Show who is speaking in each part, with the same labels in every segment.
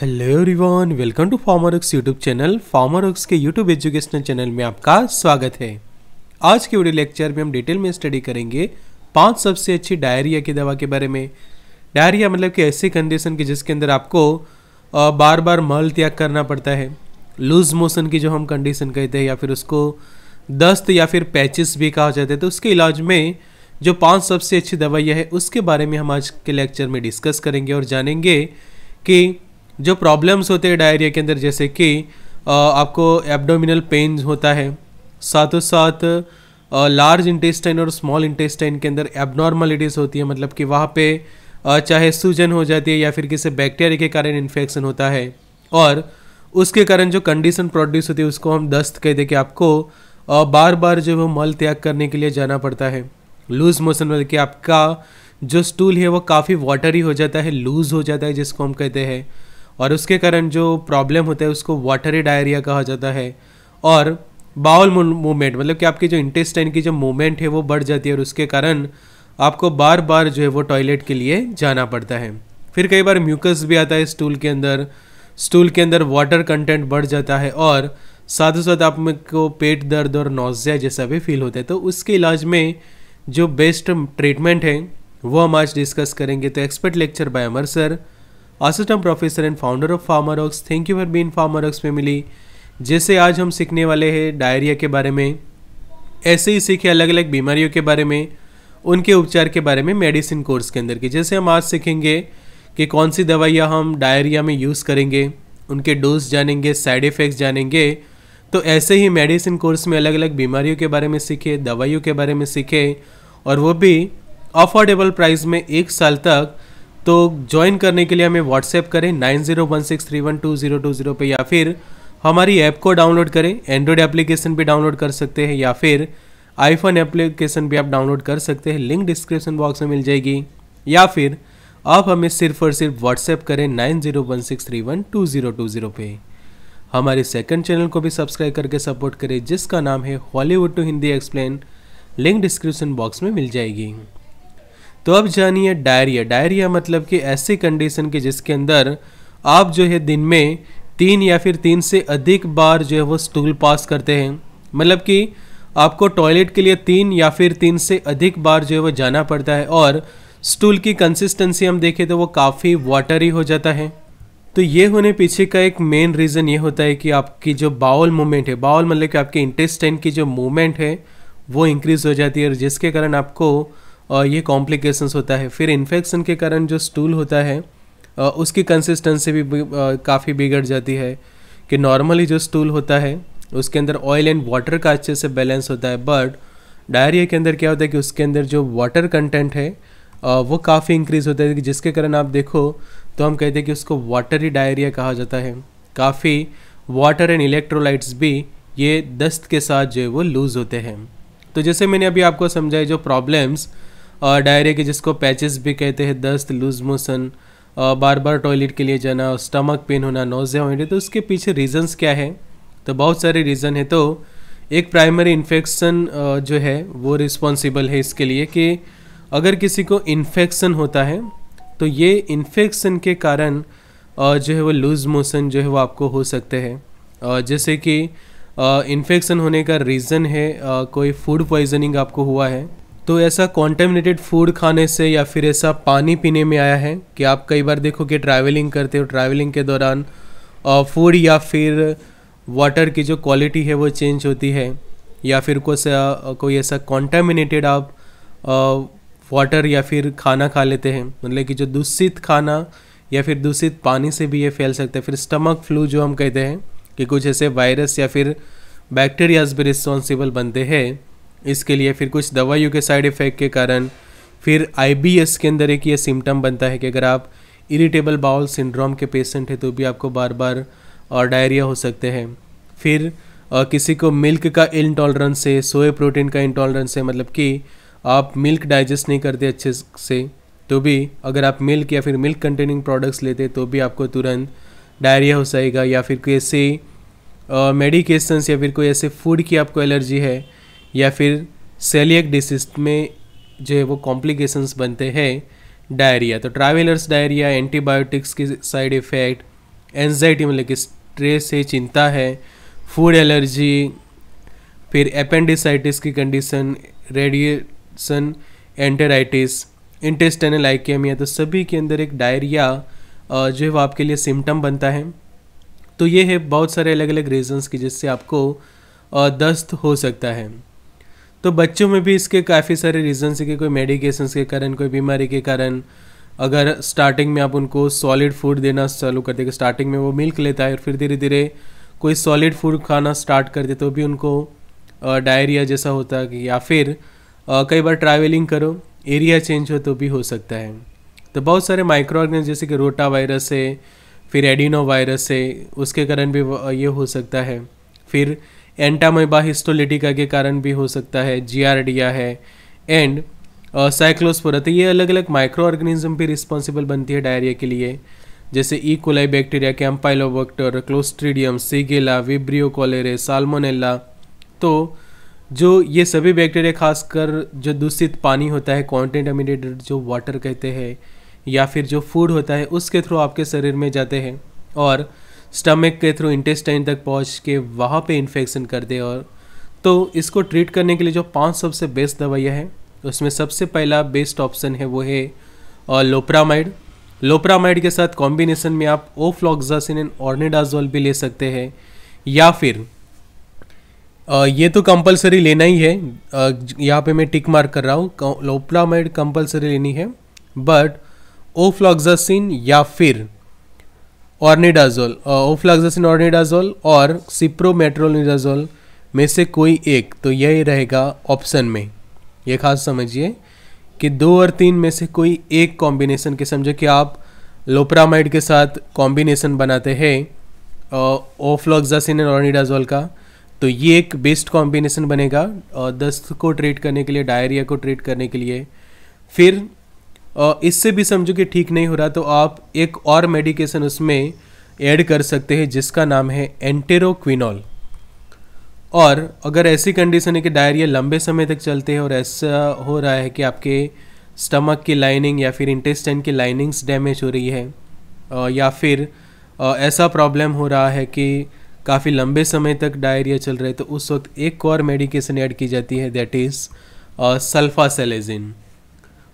Speaker 1: Hello everyone welcome to Farmerx YouTube channel Farmerx के YouTube educational channel में आपका स्वागत है। आज के वीडियो लेक्चर में हम डिटेल में स्टडी करेंगे पाँच सबसे अच्छी डायरिया की दवा के बारे में। डायरिया मतलब कि ऐसी कंडीशन की जिसके अंदर आपको बार बार मल त्याग करना पड़ता है। लूज मोशन की जो हम कंडीशन कहते हैं या फिर उसको दस्त या फिर पैचिस भी कहा जाता है तो उसके इलाज में जो पाँच सबसे अच्छी दवाइयाँ है, उसके बारे में हम आज के लेक्चर में डिस्कस करेंगे और जानेंगे कि जो प्रॉब्लम्स होते हैं डायरिया के अंदर, जैसे कि आपको एब्डोमिनल पेन होता है साथों साथ लार्ज इंटेस्टाइन और स्मॉल इंटेस्टाइन के अंदर एबनॉर्मलिटीज़ होती है मतलब कि वहाँ पे चाहे सूजन हो जाती है या फिर किसी बैक्टीरिया के कारण इन्फेक्शन होता है, और उसके कारण जो कंडीशन प्रोड्यूस होती है, उसको हम दस्त कहते हैं कि आपको बार बार जो है वो मल त्याग करने के लिए जाना पड़ता है। लूज मोशन मतलब कि आपका जो स्टूल है वो काफ़ी वाटरी हो जाता है लूज हो जाता है, जिसको हम कहते हैं। और उसके कारण जो प्रॉब्लम होता है, उसको वाटरी डायरिया कहा जाता है। और बाउल मूवमेंट मतलब कि आपकी जो इंटेस्टाइन की जो मूवमेंट है, वो बढ़ जाती है और उसके कारण आपको बार बार जो है, वो टॉयलेट के लिए जाना पड़ता है। फिर कई बार म्यूकस भी आता है स्टूल के अंदर। स्टूल के अंदर वाटर कंटेंट बढ़ जाता है और साथ ही साथ आप को पेट दर्द और नौजिया जैसा भी फील होता है। तो उसके इलाज में जो बेस्ट ट्रीटमेंट है, वो हम आज डिस्कस करेंगे। तो expert lecture by Amar sir assistant professor and founder of Pharmarox thank you for been Pharmarox family जैसे आज हम सीखने वाले हैं डायरिया के बारे में, ऐसे ही सीखे अलग अलग बीमारियों के बारे में, उनके उपचार के बारे में मेडिसिन कोर्स के अंदर की। जैसे हम आज सीखेंगे कि कौन सी दवाइयाँ हम डायरिया में यूज़ करेंगे, उनके डोज जानेंगे साइड इफ़ेक्ट्स जानेंगे तो ऐसे ही मेडिसिन कोर्स में अलग अलग बीमारियों के बारे में सीखे, दवाइयों के बारे में सीखे, और वो भी अफोर्डेबल प्राइस में एक साल तक तो ज्वाइन करने के लिए हमें व्हाट्सएप करें nine zero one six three one two zero two zero पर या फिर हमारी ऐप को डाउनलोड करें। एंड्रॉयड एप्लीकेशन भी डाउनलोड कर सकते हैं, या फिर आईफोन एप्लीकेशन भी आप डाउनलोड कर सकते हैं। लिंक डिस्क्रिप्शन बॉक्स में मिल जाएगी। या फिर आप हमें सिर्फ़ और सिर्फ़ व्हाट्सएप करें nine zero one six three one two zero two zero पे। हमारे सेकंड चैनल को भी सब्सक्राइब करके सपोर्ट करें, जिसका नाम है Hollywood to Hindi explain link description box में मिल जाएगी। तो अब जानिए डायरिया। डायरिया मतलब कि ऐसी कंडीशन की जिसके अंदर आप जो है दिन में तीन या फिर तीन से अधिक बार जो है वो स्टूल पास करते हैं। मतलब कि आपको टॉयलेट के लिए तीन या फिर तीन से अधिक बार जो है वो जाना पड़ता है और स्टूल की कंसिस्टेंसी हम देखें तो वो काफ़ी वाटरी हो जाता है। तो ये होने पीछे का एक मेन रीज़न ये होता है कि आपकी जो बाउल मूवमेंट है बाउल मतलब कि आपके इंटेस्टाइन की जो मूवमेंट है, वो इंक्रीज हो जाती है और जिसके कारण आपको अ, ये कॉम्प्लिकेशंस होता है। फिर इन्फेक्शन के कारण जो स्टूल होता है उसकी कंसिस्टेंसी भी काफ़ी बिगड़ जाती है कि नॉर्मली जो स्टूल होता है उसके अंदर ऑयल एंड वाटर का अच्छे से बैलेंस होता है। बट डायरिया के अंदर क्या होता है कि उसके अंदर जो वाटर कंटेंट है वो काफ़ी इंक्रीज होता है। जिसके कारण आप देखो तो हम कहते हैं कि उसको वाटरी डायरिया कहा जाता है। काफ़ी वाटर एंड इलेक्ट्रोलाइट्स भी ये दस्त के साथ जो है वो लूज़ होते हैं। तो जैसे मैंने अभी आपको समझाया जो प्रॉब्लम्स डायरिया के जिसको पैचेस भी कहते हैं, दस्त लूज मोशन बार बार टॉयलेट के लिए जाना स्टमक पेन होना नोजिया होने तो उसके पीछे रीजंस क्या है? तो बहुत सारे रीज़न है। तो एक प्राइमरी इन्फेक्शन जो है, वो रिस्पॉन्सिबल है इसके लिए कि अगर किसी को इन्फेक्शन होता है तो ये इन्फेक्शन के कारण जो है वो लूज मोशन जो है वो आपको हो सकते हैं। जैसे कि इन्फेक्शन होने का रीज़न है कोई फ़ूड पॉइजनिंग आपको हुआ है तो ऐसा कॉन्टेमिनेटेड फ़ूड खाने से या फिर ऐसा पानी पीने में आया है कि आप कई बार देखो कि ट्रैवलिंग करते हो ट्रैवलिंग के दौरान फ़ूड या फिर वाटर की जो क्वालिटी है वो चेंज होती है। या फिर सा कोई ऐसा कॉन्टेमिनेटेड आप वाटर या फिर खाना खा लेते हैं। मतलब कि जो दूषित खाना या फिर दूषित पानी से भी ये फैल सकता है। फिर स्टमक फ्लू जो हम कहते हैं कि कुछ ऐसे वायरस या फिर बैक्टीरियाज भी रिस्पॉन्सिबल बनते हैं। इसके लिए फिर कुछ दवाइयों के साइड इफ़ेक्ट के कारण फिर आईबीएस के अंदर एक ये सिम्टम बनता है कि अगर आप इरिटेबल बाउल सिंड्रोम के पेशेंट हैं तो भी आपको बार बार और डायरिया हो सकते हैं। फिर अ, किसी को मिल्क का इंटॉलरेंस है सोए प्रोटीन का इंटॉलरेंस है मतलब कि आप मिल्क डाइजेस्ट नहीं करते अच्छे से तो भी अगर आप मिल्क या फिर मिल्क कंटेनिंग प्रोडक्ट्स लेते तो भी आपको तुरंत डायरिया हो जाएगा। या फिर कोई ऐसे मेडिकेशंस या फिर कोई ऐसे फ़ूड की आपको एलर्जी है या फिर सेलियक डिसीज में जो है वो कॉम्प्लिकेशंस बनते हैं डायरिया तो ट्रैवलर्स डायरिया एंटीबायोटिक्स की साइड इफ़ेक्ट एनजाइटी मतलब कि स्ट्रेस है चिंता है फ़ूड एलर्जी फिर अपेंडिसाइटिस की condition radiation enteritis intestinal ischaemia तो सभी के अंदर एक डायरिया जो है वो आपके लिए सिम्टम बनता है। तो ये है बहुत सारे अलग अलग रीजंस की जिससे आपको दस्त हो सकता है। तो बच्चों में भी इसके काफ़ी सारे रीजंस है कि कोई मेडिकेशंस के कारण, कोई बीमारी के कारण, अगर स्टार्टिंग में आप उनको सॉलिड फ़ूड देना चालू कर देंगे स्टार्टिंग में वो मिल्क लेता है और फिर धीरे धीरे कोई सॉलिड फ़ूड खाना स्टार्ट कर दे तो भी उनको डायरिया जैसा होता है या फिर कई बार ट्रैवलिंग करो एरिया चेंज हो तो भी हो सकता है। तो बहुत सारे माइक्रो ऑर्गेनिज्म जैसे कि रोटा वायरस है, फिर एडिनो वायरस है, उसके कारण भी ये हो सकता है। फिर एंटामोबा हिस्टोलिटिका के कारण भी हो सकता है जियारडिया है, एंड साइक्लोस्पोरा तो ये अलग अलग माइक्रो ऑर्गेनिज्म भी रिस्पॉन्सिबल बनती है डायरिया के लिए, जैसे E coli bacteria Campylobacter Clostridium Shigella Vibrio cholerae Salmonella तो जो ये सभी बैक्टीरिया खासकर जो दूषित पानी होता है कॉन्टेंटामिनेटेड जो वाटर कहते हैं, या फिर जो फ़ूड होता है, उसके थ्रू आपके शरीर में जाते हैं, और स्टमक के थ्रू इंटेस्टाइन तक पहुँच के वहाँ पे इन्फेक्शन कर दे और तो इसको ट्रीट करने के लिए जो पाँच सबसे बेस्ट दवाइयाँ हैं, उसमें सबसे पहला बेस्ट ऑप्शन है वो है लोप्रामाइड लोप्रामाइड के साथ कॉम्बिनेशन में आप ओफ्लॉक्सासिन एंड ऑर्निडाजोल भी ले सकते हैं, या फिर ये तो कंपलसरी लेना ही है यहाँ पे मैं टिक मार्क कर रहा हूँ लोप्रामाइड कंपलसरी लेनी है बट ओफ्लॉक्सासिन या फिर ऑर्निडाजोल ओफ्लॉक्सासिन ऑर्निडाजोल और सिप्रोमेट्रोनिडाजोल में से कोई एक तो यही रहेगा ऑप्शन में। ये खास समझिए कि दो और तीन में से कोई एक कॉम्बिनेशन के, समझो कि आप लोप्रामाइड के साथ कॉम्बिनेशन बनाते हैं ओफ्लॉक्सासिन एंड ऑर्निडाजोल का तो ये एक बेस्ट कॉम्बिनेशन बनेगा दस्त को ट्रीट करने के लिए डायरिया को ट्रीट करने के लिए। फिर इससे भी समझो कि ठीक नहीं हो रहा तो आप एक और मेडिकेशन उसमें ऐड कर सकते हैं, जिसका नाम है एंटेरोक्विनॉल और अगर ऐसी कंडीशन है कि डायरिया लंबे समय तक चलते हैं और ऐसा हो रहा है कि आपके स्टमक की लाइनिंग या फिर इंटेस्टाइन की लाइनिंग्स डैमेज हो रही है या फिर ऐसा प्रॉब्लम हो रहा है कि काफ़ी लंबे समय तक डायरिया चल रहा है तो उस वक्त एक और मेडिकेशन ऐड की जाती है दैट इज़ सल्फासेलेजिन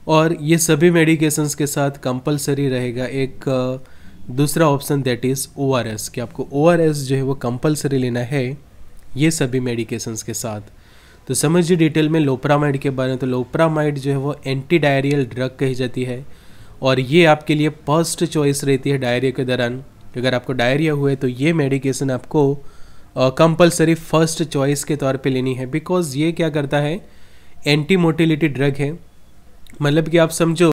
Speaker 1: और ये सभी मेडिकेशंस के साथ कंपलसरी रहेगा एक दूसरा option that is O R S कि आपको ओ आर एस जो है वो कंपलसरी लेना है ये सभी मेडिकेशंस के साथ। तो समझिए डिटेल में लोप्रामाइड के बारे में तो लोप्रामाइड जो है वो एंटी डायरियल ड्रग कही जाती है और ये आपके लिए फ़र्स्ट चॉइस रहती है डायरिया के दौरान। अगर आपको डायरिया हुए तो ये मेडिकेशन आपको कंपलसरी फ़र्स्ट चॉइस के तौर पे लेनी है। बिकॉज़ ये क्या करता है? एंटी मोटिलिटी ड्रग है। मतलब कि आप समझो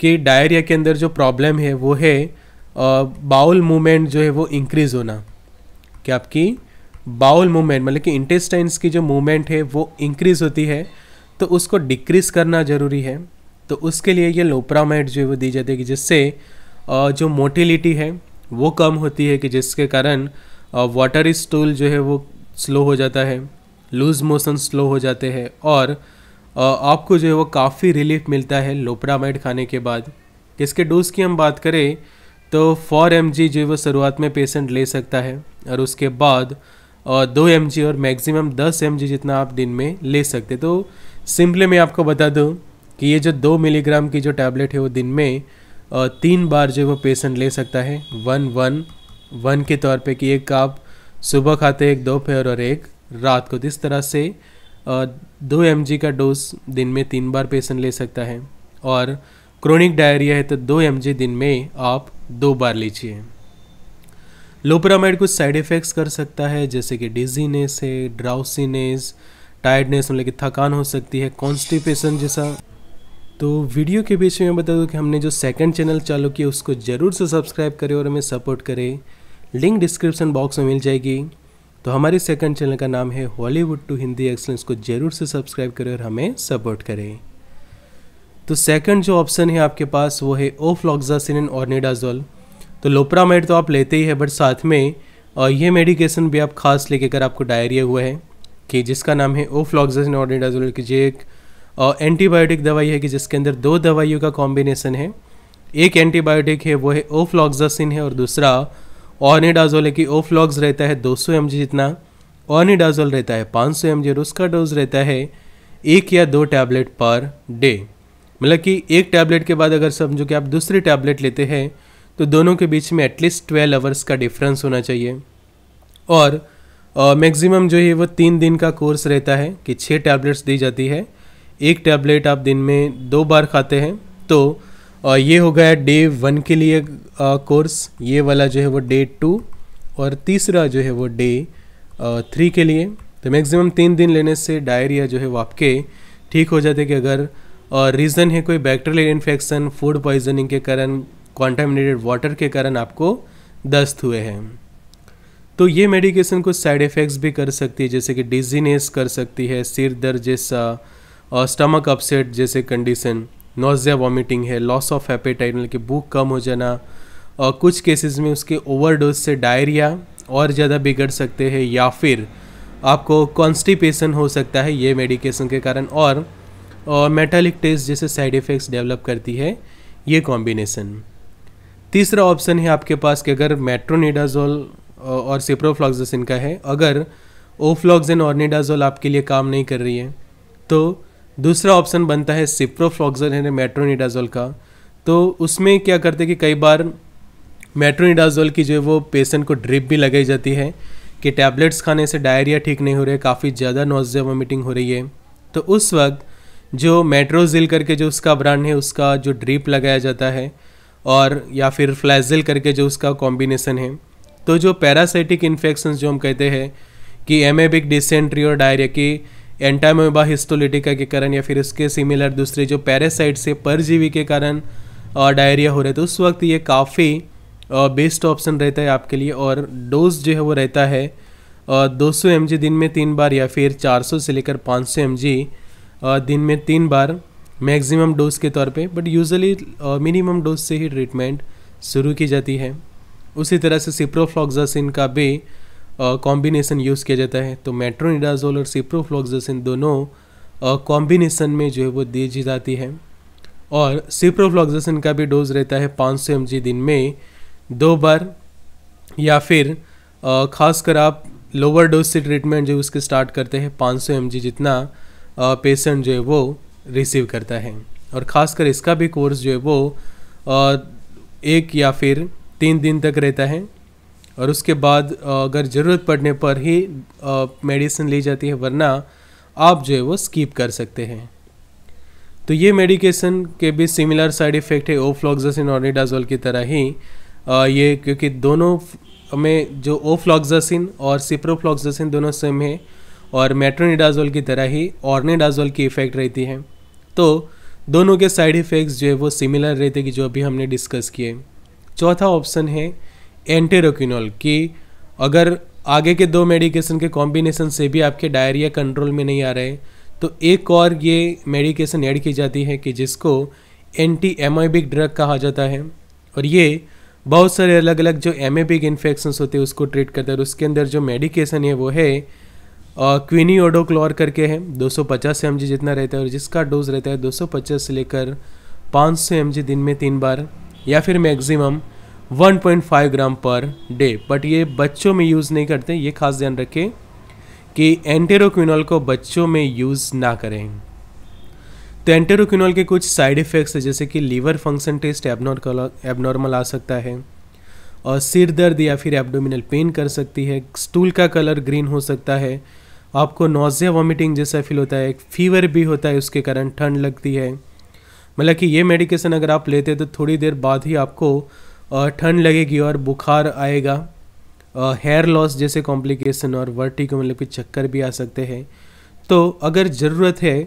Speaker 1: कि डायरिया के अंदर जो प्रॉब्लम है, वो है बाउल मूवमेंट जो है, वो इंक्रीज होना। कि आपकी बाउल मूवमेंट मतलब कि इंटेस्टाइन्स की जो मूवमेंट है, वो इंक्रीज होती है तो उसको डिक्रीज करना ज़रूरी है। तो उसके लिए ये लोप्रामाइड जो है, वो दी जाती है कि जिससे जो मोटिलिटी है, वो कम होती है, कि जिसके कारण वाटर स्टूल जो है, वो स्लो हो जाता है लूज मोशन स्लो हो जाते हैं, और आपको जो है वो काफ़ी रिलीफ मिलता है लोपरामाइड खाने के बाद। इसके डोज की हम बात करें तो फोर एम जो है वो शुरुआत में पेशेंट ले सकता है और उसके बाद दो एम और मैक्सिमम दस एम जितना आप दिन में ले सकते तो सिंपली मैं आपको बता दूँ कि ये जो दो मिलीग्राम की जो टैबलेट है वो दिन में तीन बार जो वो पेशेंट ले सकता है। वन वन वन के तौर पे कि एक आप सुबह खाते एक दोपहर और एक रात को। तो इस तरह से दो एम का डोज दिन में तीन बार पेशेंट ले सकता है और क्रोनिक डायरिया है तो दो एम दिन में आप दो बार लीजिए। लोपरामाइड कुछ साइड इफ़ेक्ट्स कर सकता है, जैसे कि डिजीनेस है ड्राउसीनेस टायर्डनेस मतलब कि थकान हो सकती है कॉन्स्टिपेशन जैसा। तो वीडियो के बीच में बता दूँ कि हमने जो सेकंड चैनल चालू किया उसको ज़रूर से सब्सक्राइब करें और हमें सपोर्ट करें। लिंक डिस्क्रिप्शन बॉक्स में मिल जाएगी। तो हमारे सेकंड चैनल का नाम है हॉलीवुड टू हिंदी एक्सलेंस को ज़रूर से सब्सक्राइब करें और हमें सपोर्ट करें। तो सेकंड जो ऑप्शन है आपके पास वो है ओफ्लॉक्सासिन और निडाजोल तो लोप्रामाइड तो आप लेते ही है बट साथ में और ये मेडिकेशन भी आप खास लेके कर आपको डायरिया हुआ है, कि जिसका नाम है ओफ्लॉक्सासिन और निडाजोल की जो एक एंटीबायोटिक दवाई है, कि जिसके अंदर दो दवाइयों का कॉम्बिनेसन है। एक एंटीबायोटिक है, वो है ओफ्लॉक्सासिन है, और दूसरा ऑर्निडाजोल कि ओफ्लॉक्स रहता है 200 सौ जितना ऑर्निडाजोल रहता है 500 सौ और उसका डोज रहता है एक या दो टैबलेट पर डे मतलब कि एक टैबलेट के बाद अगर समझो कि आप दूसरी टैबलेट लेते हैं तो दोनों के बीच में एटलीस्ट ट्वेल्व आवर्स का डिफरेंस होना चाहिए. और मैक्सिमम जो है वो तीन दिन का कोर्स रहता है कि छः टैबलेट्स दी जाती है. एक टैबलेट आप दिन में दो बार खाते हैं तो uh, ये हो गया डे वन के लिए कोर्स ये वाला जो है वो डे टू और तीसरा जो है वो डे थ्री के लिए. तो मैक्सिमम तीन दिन लेने से डायरिया जो है वो आपके ठीक हो जाते कि अगर और रीज़न है कोई बैक्टीरियल इन्फेक्शन फ़ूड पॉइजनिंग के कारण कॉन्टामिनेटेड वाटर के कारण आपको दस्त हुए हैं. तो ये मेडिकेशन कुछ साइड इफ़ेक्ट्स भी कर सकती है जैसे कि डिजीनेस कर सकती है सिर दर्द जैसा और स्टमक अपसेट जैसे कंडीशन नोजिया वॉमिटिंग है लॉस ऑफ़ एपेटाइट मतलब कि भूख कम हो जाना और कुछ केसेस में उसके ओवरडोज से डायरिया और ज़्यादा बिगड़ सकते हैं या फिर आपको कॉन्स्टिपेशन हो सकता है ये मेडिकेशन के कारण और, मेटालिक टेस्ट जैसे साइड इफ़ेक्ट्स डेवलप करती है ये कॉम्बिनेशन तीसरा ऑप्शन है आपके पास कि अगर मेट्रोनिडाजोल और सिप्रोफ्लॉक्सिन का है अगर ओफ्लॉक्सिन और निडाजोल आपके लिए काम नहीं कर रही है तो दूसरा ऑप्शन बनता है सिप्रोफ्लॉक्सिन है मेट्रोनिडाजोल का। तो उसमें क्या करते हैं कि कई बार मेट्रोनिडाजोल की जो है वो पेशेंट को ड्रिप भी लगाई जाती है कि टैबलेट्स खाने से डायरिया ठीक नहीं हो रहा है, काफ़ी ज़्यादा नोजिया वॉमिटिंग हो रही है। तो उस वक्त जो मेट्रोजिल करके जो उसका ब्रांड है, उसका जो ड्रिप लगाया जाता है और या फिर फ्लैजिल करके जो उसका कॉम्बिनेशन है तो जो पैरासाइटिक इन्फेक्शन जो हम कहते हैं कि एमेबिक डिसेंट्री और डायरिया की एंटामोबा हिस्टोलिटिका के कारण या फिर उसके सिमिलर दूसरे जो पैरासाइट से परजीवी के कारण डायरिया हो रहे थे उस वक्त ये काफ़ी बेस्ट ऑप्शन रहता है आपके लिए और डोज जो है वो रहता है दो सौ दिन में तीन बार या फिर 400 से लेकर 500 सौ दिन में तीन बार मैक्सिमम डोज के तौर पे बट यूजुअली मिनिमम डोज से ही ट्रीटमेंट शुरू की जाती है। उसी तरह से सिप्रोफ्लॉक्सासिन का भी कॉम्बिनेशन यूज़ किया जाता है तो मेट्रोनिडाजोल और सिप्रोफ्लॉक्सासिन दोनों कॉम्बिनेशन में जो है वो दी जाती है। और सिप्रोफ्लॉक्सासिन का भी डोज रहता है 500 सौ दिन में, दो बार, या फिर खासकर आप लोअर डोज से ट्रीटमेंट जो उसके स्टार्ट करते हैं 500 सौ जितना पेशेंट जो है वो रिसीव करता है। और ख़ासकर इसका भी कोर्स जो है वो एक या फिर तीन दिन तक रहता है। और उसके बाद अगर ज़रूरत पड़ने पर ही मेडिसिन ली जाती है, वरना आप जो है वो स्कीप कर सकते हैं। तो ये मेडिकेशन के भी सिमिलर साइड इफ़ेक्ट है, ओफ्लॉक्सासिन और निडाजोल की तरह ही। ये क्योंकि दोनों में जो ओफ्लॉक्सासिन और सिप्रोफ्लॉक्सासिन दोनों सेम है, और मेट्रोनिडाजोल की तरह ही ऑर्निडाजोल की इफ़ेक्ट रहती है। तो दोनों के साइड इफ़ेक्ट्स जो है वो सिमिलर रहते कि जो अभी हमने डिस्कस किए। चौथा ऑप्शन है एंटेरोक्विनोल कि, अगर आगे के दो मेडिकेशन के कॉम्बिनेशन से भी आपके डायरिया कंट्रोल में नहीं आ रहे तो एक और ये मेडिकेशन ऐड की जाती है कि जिसको एंटी एमोबिक ड्रग कहा जाता है। और ये बहुत सारे अलग अलग जो एमेबिक इन्फेक्शन होते हैं, उसको ट्रीट करता है। और उसके अंदर जो मेडिकेशन है, वो है क्विनी ओडोक्लोर करके है 250 सौ एम जितना रहता है। और जिसका डोज रहता है 250 से लेकर 500 सौ दिन में तीन बार, या फिर maximum 1.5 gram per day. But ये बच्चों में यूज़ नहीं करते, ये खास ध्यान रखें कि एंटेरोक्विनॉल को बच्चों में यूज़ ना करें। तो एंटेरोक्विनॉल के कुछ साइड इफ़ेक्ट्स है, जैसे कि लीवर फ़ंक्शन टेस्ट एबनॉर्मल आ सकता है, और सिर दर्द या फिर एब्डोमिनल पेन कर सकती है। स्टूल का कलर ग्रीन हो सकता है। आपको नोजिया वॉमिटिंग जैसा फील होता है फीवर भी होता है, उसके कारण ठंड लगती है। मतलब कि ये मेडिकेशन अगर आप लेते हैं तो थोड़ी देर बाद ही आपको ठंड लगेगी और बुखार आएगा। हेयर लॉस जैसे कॉम्प्लिकेशन और वर्टी को मतलब कि चक्कर भी आ सकते हैं। तो अगर ज़रूरत है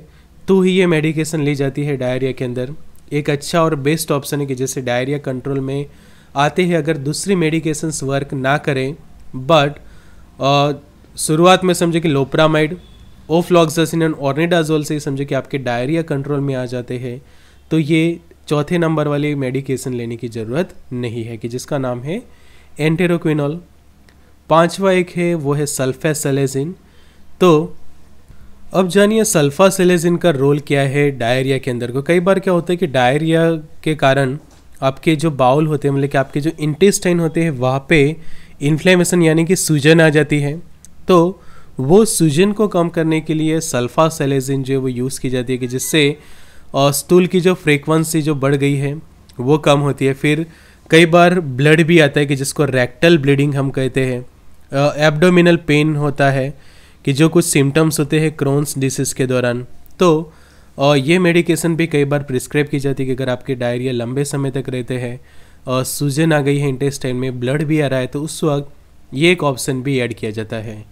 Speaker 1: तो ही ये मेडिकेशन ली जाती है डायरिया के अंदर। एक अच्छा और बेस्ट ऑप्शन है कि जैसे डायरिया कंट्रोल में आते ही अगर दूसरी मेडिकेशंस वर्क ना करें बट शुरुआत में समझे कि लोप्रामाइड ओफ्लॉक्सासिन और ऑर्निडाजोल से समझे कि आपके डायरिया कंट्रोल में आ जाते हैं। तो ये चौथे नंबर वाली मेडिकेशन लेने की ज़रूरत नहीं है, कि जिसका नाम है एंटेरोक्विनॉल पांचवा एक है, वो है सल्फासेलेजिन तो अब जानिए सल्फासेलेजिन का रोल क्या है डायरिया के अंदर को। कई बार क्या होता है कि डायरिया के कारण आपके जो बाउल होते हैं मतलब कि आपके जो इंटेस्टाइन होते हैं, वहाँ पे इन्फ्लेमेशन यानी कि सूजन आ जाती है। तो वो सूजन को कम करने के लिए सल्फा सेलेजिन जो है वो यूज़ की जाती है, कि जिससे स्टूल की जो फ्रीक्वेंसी जो बढ़ गई है, वो कम होती है। फिर कई बार ब्लड भी आता है कि जिसको रेक्टल ब्लीडिंग हम कहते हैं। एब्डोमिनल पेन होता है कि जो कुछ सिम्टम्स होते हैं क्रोन्स डिसीज़ के दौरान। तो और ये मेडिकेशन भी कई बार प्रिस्क्राइब की जाती है कि अगर आपके डायरिया लंबे समय तक रहते हैं और सूजन आ गई है इंटेस्टाइन में ब्लड भी आ रहा है तो उस वक्त ये एक ऑप्शन भी ऐड किया जाता है।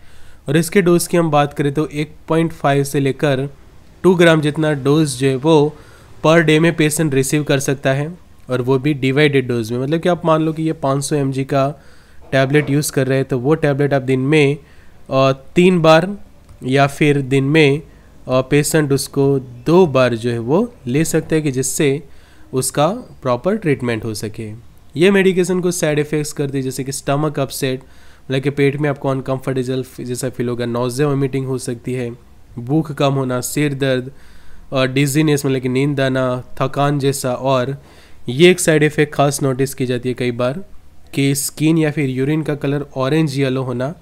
Speaker 1: और इसके डोज की हम बात करें तो 1.5 से लेकर 2 ग्राम जितना डोज जो है वो पर डे में पेशेंट रिसीव कर सकता है और वो भी डिवाइडेड डोज में। मतलब कि आप मान लो कि ये 500 सौ का टैबलेट यूज़ कर रहे हैं तो वो टैबलेट आप दिन में तीन बार या फिर दिन में पेशेंट उसको दो बार जो है वो ले सकते हैं कि जिससे उसका प्रॉपर ट्रीटमेंट हो सके। ये मेडिकेशन को साइड इफ़ेक्ट्स करती है, जैसे कि स्टमक अपसेट मतलब कि पेट में आपको अनकम्फर्टेबल जैसा फील होगा नोजे वॉमिटिंग हो सकती है भूख कम होना, सिर दर्द और डिजीनेस मतलब कि नींद आना, थकान जैसा, और ये एक साइड इफ़ेक्ट खास नोटिस की जाती है कई बार कि स्किन या फिर यूरिन का कलर ऑरेंज येलो होना।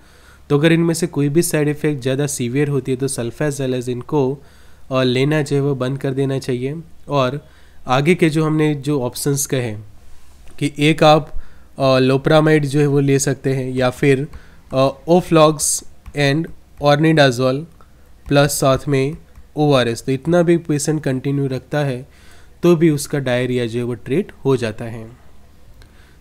Speaker 1: तो अगर इनमें से कोई भी साइड इफ़ेक्ट ज़्यादा सीवियर होती है तो सल्फाजलाजिन को और लेना जो है वो बंद कर देना चाहिए। और आगे के जो हमने जो ऑप्शंस कहे कि एक आप लोप्रामाइड जो है वो ले सकते हैं, या फिर ओफ्लॉग्स एंड ऑर्निडाजोल प्लस साथ में ओ आर एस तो इतना भी पेशेंट कंटिन्यू रखता है तो भी उसका डायरिया जो है वो ट्रीट हो जाता है।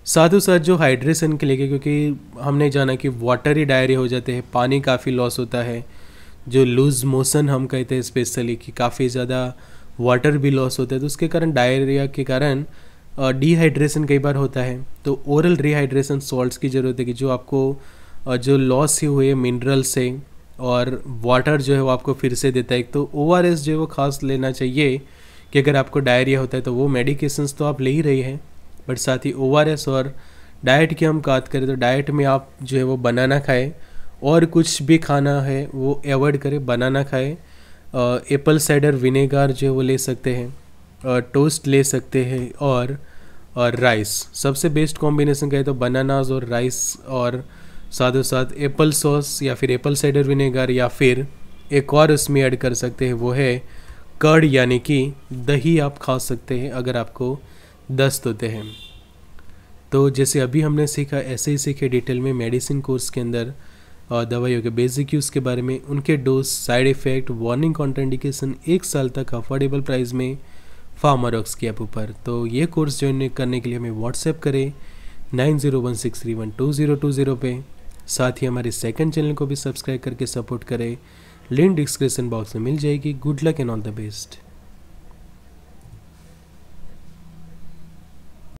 Speaker 1: साथ ही साथ जो हाइड्रेशन के लिए, क्योंकि हमने जाना कि वाटर ही डायरिया हो जाते हैं, पानी काफ़ी लॉस होता है, जो लूज मोशन हम कहते हैं स्पेशली कि काफ़ी ज़्यादा वाटर भी लॉस होता है तो उसके कारण डायरिया के कारण डिहाइड्रेशन कई बार होता है। तो ओरल रिहाइड्रेशन सॉल्ट्स की ज़रूरत है कि जो आपको जो लॉस ही हुए मिनरल से और वाटर जो है वो आपको फिर से देता है। एक तो ओआरएस जो है वो खास लेना चाहिए कि अगर आपको डायरिया होता है तो वो मेडिकेशंस तो आप ले ही रही हैं। बट साथ ही ओआरएस और डाइट की हम बात करें तो डाइट में आप जो है वो बनाना खाएँ और कुछ भी खाना है वो अवॉइड करें बनाना खाएँ। एप्पल साइडर विनेगार जो है वो ले सकते हैं टोस्ट ले सकते हैं और और राइस सबसे बेस्ट कॉम्बिनेशन कहे तो बनानाज और राइस और साथ ही साथ एप्पल सॉस या फिर एप्पल साइडर विनेगर या फिर एक और उसमें ऐड कर सकते हैं, वो है कर्ड यानी कि दही आप खा सकते हैं अगर आपको दस्त होते हैं। तो जैसे अभी हमने सीखा, ऐसे ही सीखे डिटेल में मेडिसिन कोर्स के अंदर और दवाइयों के बेसिक यूज़ के बारे में, उनके dose side effect warning contraindication एक साल तक अफोर्डेबल प्राइस में फार्मारॉक्स के ऐप ऊपर। तो ये कोर्स ज्वाइन करने के लिए हमें व्हाट्सएप करें nine zero one six three one two zero two zero पे। साथ ही हमारे सेकंड चैनल को भी सब्सक्राइब करके सपोर्ट करें। लिंक डिस्क्रिप्शन बॉक्स में मिल जाएगी। Good luck and all the best